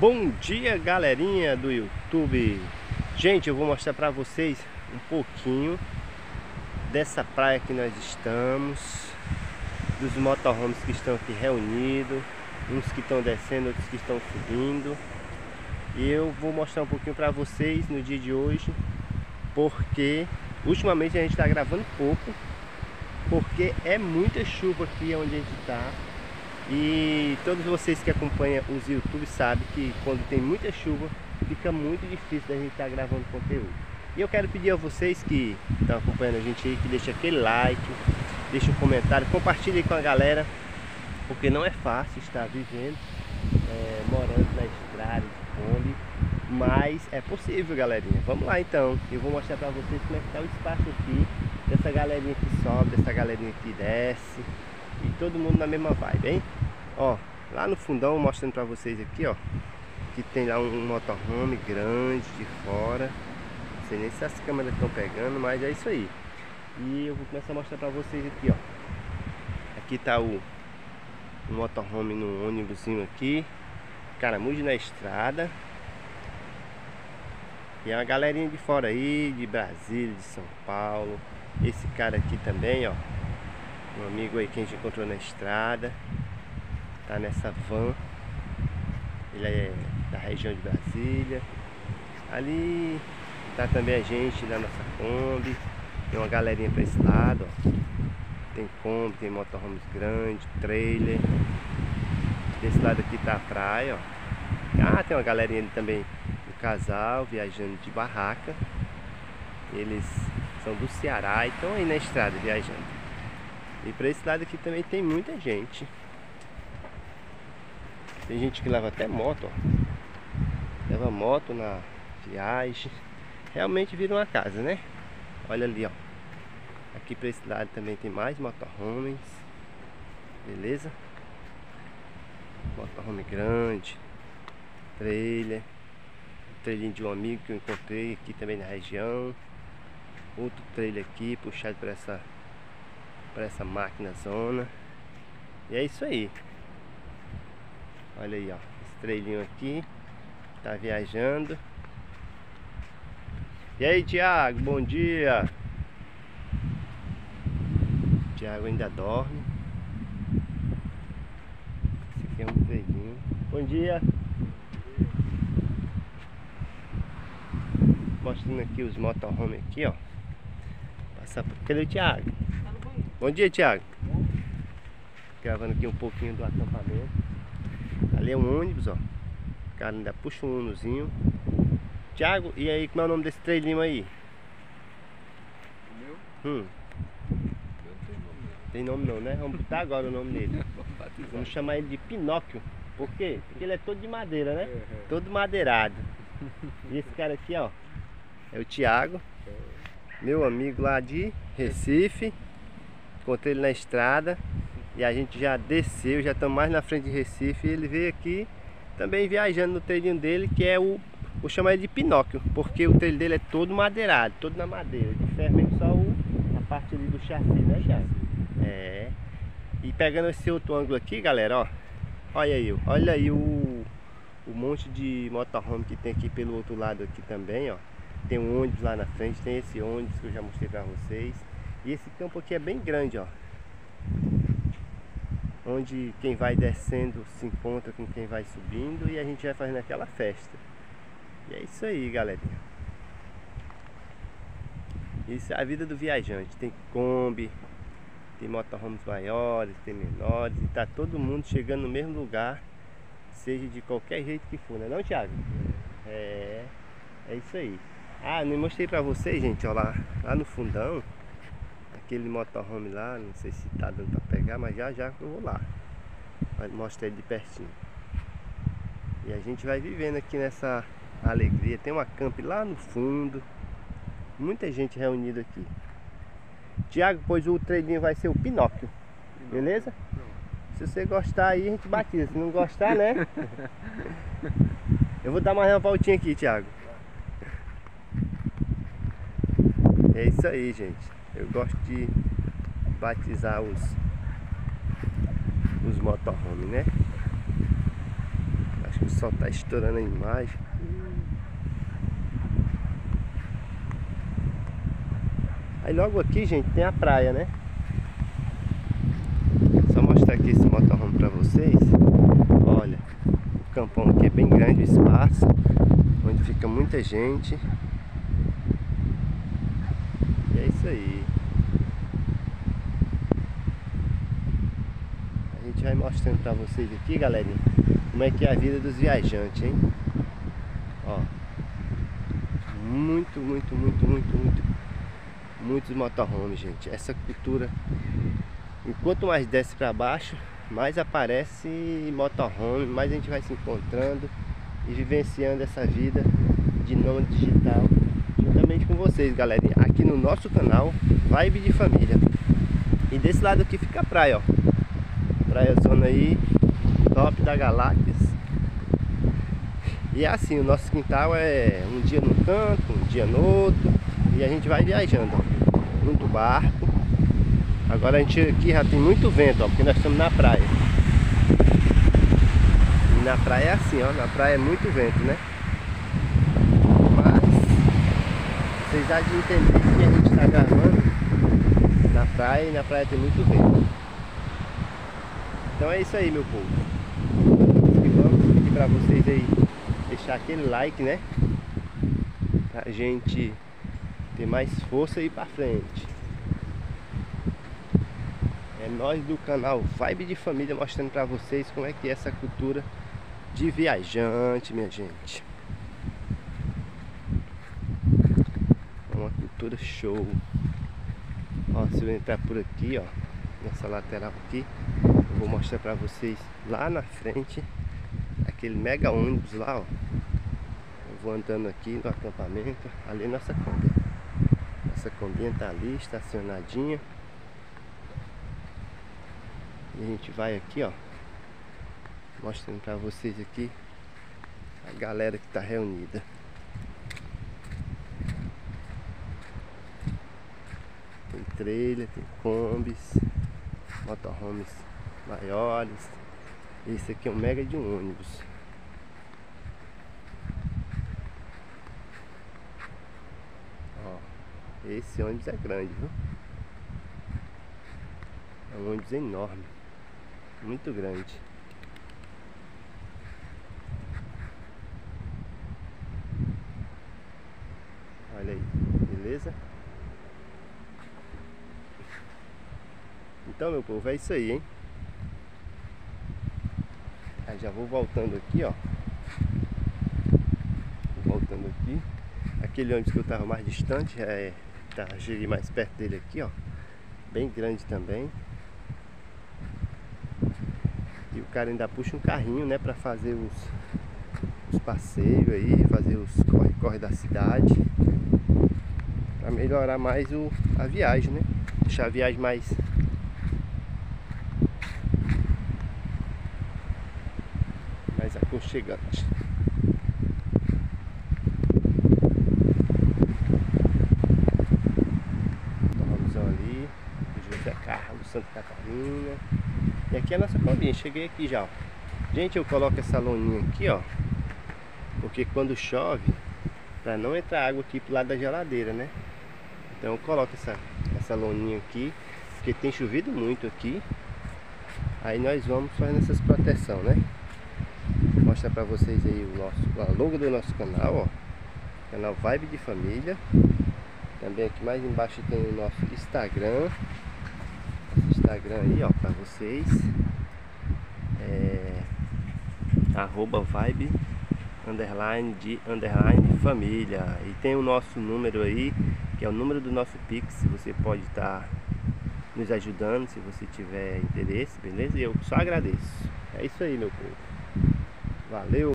Bom dia galerinha do YouTube. Gente, eu vou mostrar para vocês um pouquinho dessa praia que nós estamos Dos motorhomes que estão aqui reunidos Uns que estão descendo, outros que estão subindo. E eu vou mostrar um pouquinho para vocês no dia de hoje Porque ultimamente a gente está gravando pouco Porque é muita chuva aqui onde a gente está e todos vocês que acompanham os YouTube sabem que quando tem muita chuva fica muito difícil da gente estar tá gravando conteúdo. E eu quero pedir a vocês que estão acompanhando a gente aí, que deixem aquele like, deixem um comentário, compartilhem com a galera, porque não é fácil estar vivendo, é, morando na estrada de Kombi, mas é possível, galerinha. Vamos lá então, eu vou mostrar para vocês como é que está o espaço aqui, dessa galerinha que sobe, dessa galerinha que desce, e todo mundo na mesma vibe, hein? Ó, lá no fundão, mostrando pra vocês aqui, ó Que tem lá um motorhome grande de fora. Não sei nem se as câmeras estão pegando, mas é isso aí. E eu vou começar a mostrar pra vocês aqui, ó. Aqui tá o, motorhome no ônibusinho aqui. Caramujo na estrada. E é uma galerinha de fora aí, de Brasília, de São Paulo. Esse cara aqui também, ó. Um amigo aí que a gente encontrou na estrada Tá nessa van Ele é da região de Brasília Ali tá também a gente na nossa Kombi Tem uma galerinha pra esse lado, ó Tem Kombi, tem motorhomes grandes, trailer Desse lado aqui tá a praia, ó ah, tem uma galerinha ali também do casal viajando de barraca. Eles são do Ceará e estão aí na estrada viajando. E para esse lado aqui também tem muita gente. Tem gente que leva até moto, ó. Leva moto na viagem. Realmente vira uma casa, né? Olha ali, ó. Aqui para esse lado também tem mais motorhomes. Beleza? Motorhome grande. Trailer. Trailer de um amigo que eu encontrei aqui também na região. Outro trailer aqui puxado por essa para essa máquina zona. E é isso aí. Olha aí, ó. Esse trailinho aqui. Tá viajando. E aí, Tiago, bom dia. Tiago ainda dorme. Esse aqui é um trailinho. Bom dia. Mostrando aqui os motorhome aqui, ó. Passar por... Cadê o Thiago? Bom dia, Thiago. Gravando aqui um pouquinho do acampamento. Ali é um ônibus, ó. O cara ainda puxa um unozinho. Thiago, e aí, como é o nome desse trailinho aí? O meu? Hum. Tem nome não, né? Vamos botar agora o nome dele. Vamos chamar ele de Pinóquio. Por quê? Porque ele é todo de madeira, né? Todo madeirado. E esse cara aqui, ó, é o Thiago. Meu amigo lá de Recife. Encontrei ele na estrada e a gente já desceu, já estamos mais na frente de Recife e ele veio aqui também viajando no treininho dele, que é o, vou chamar ele de Pinóquio, porque o treino dele é todo madeirado, todo na madeira, de ferro mesmo só o, a parte ali do chassi, né Thiago? É. E pegando esse outro ângulo aqui, galera, ó, olha aí, olha aí o, o monte de motorhome que tem aqui pelo outro lado aqui também, ó. Tem um ônibus lá na frente, tem esse ônibus que eu já mostrei pra vocês. E esse campo aqui é bem grande, ó. Onde quem vai descendo se encontra com quem vai subindo e a gente vai fazendo aquela festa. E é isso aí, galerinha. Isso é a vida do viajante. Tem Kombi, tem motorhomes maiores, tem menores, e tá todo mundo chegando no mesmo lugar, seja de qualquer jeito que for, né não, Thiago? É, é isso aí. Ah, não mostrei pra vocês, gente, ó lá, lá no fundão aquele motorhome lá, não sei se tá dando pra pegar, mas já já eu vou lá. Vai mostrar ele de pertinho. E a gente vai vivendo aqui nessa alegria. Tem uma camp lá no fundo. Muita gente reunida aqui. Tiago, pois o treininho vai ser o Pinóquio. Beleza? Se você gostar aí, a gente batiza. Se não gostar, né? Eu vou dar mais uma voltinha aqui, Tiago. É isso aí, gente. Eu gosto de batizar os, os motorhome, né? Acho que O sol tá estourando a imagem. Aí logo aqui, gente, tem a praia, né? Só mostrar aqui esse motorhome pra vocês. Olha, o campão aqui é bem grande o espaço, onde fica muita gente. E é isso aí. A gente vai mostrando pra vocês aqui, galerinha, como é que é a vida dos viajantes, hein? Ó. Muito, muito, muito, muito, muito muitos motorhomes, gente. Essa cultura, enquanto mais desce para baixo, mais aparece motorhome, mais a gente vai se encontrando e vivenciando essa vida de nômade digital vocês, galera. Aqui no nosso canal Vibe de Família. E desse lado aqui fica a praia, ó. Praia zona aí, top da Galáxias. E é assim, o nosso quintal é um dia num canto, um dia no outro. E a gente vai viajando, ó, muito barco. Agora a gente aqui já tem muito vento, ó, porque nós estamos na praia. E na praia é assim, ó, na praia é muito vento, né? Mas já de entender que a gente está gravando na praia e na praia tem muito vento. Então é isso aí, meu povo. Vamos pedir para vocês aí deixar aquele like, né? Pra gente ter mais força ir pra frente. É nós do canal Vibe de Família mostrando pra vocês como é que é essa cultura de viajante, minha gente. É cultura show. Ó, se eu entrar por aqui, ó, nessa lateral aqui, eu vou mostrar pra vocês lá na frente aquele mega ônibus lá, ó. Eu vou andando aqui no acampamento, ali nossa Kombi. Essa combinha tá ali, estacionadinha. E a gente vai aqui, ó. Mostrando pra vocês aqui a galera que tá reunida. Tem trailer, tem combis, motorhomes maiores. Esse aqui é um mega de um ônibus. Esse ônibus é grande, viu? É um ônibus enorme. Muito grande. Olha aí, beleza? Então, meu povo, é isso aí, hein? Aí já vou voltando aqui, ó. Voltando aqui. Aquele ônibus que eu tava mais distante é Tá, cheguei mais perto dele aqui, ó. Bem grande também. E o cara ainda puxa um carrinho, né, pra fazer os, os passeios aí, fazer os corre-corre da cidade. Pra melhorar mais o, a viagem, né? Deixar a viagem mais mais aconchegante. Santa Catarina. E aqui é a nossa combinha. Cheguei aqui já, ó. Gente, eu coloco essa loninha aqui, ó. Porque quando chove, para não entrar água aqui pro lado da geladeira, né? Então eu coloco essa, essa loninha aqui. Porque tem chovido muito aqui. Aí nós vamos fazendo essas proteção, né? Mostrar pra vocês aí o nosso, a logo do nosso canal, ó. Canal Vibe de Família. Também aqui mais embaixo tem o nosso Instagram. Instagram aí, ó, pra vocês. É, arroba vibe underline de underline família. E tem o nosso número aí, que é o número do nosso Pix. Você pode estar tá nos ajudando se você tiver interesse, beleza? E eu só agradeço. É isso aí, meu povo. Valeu!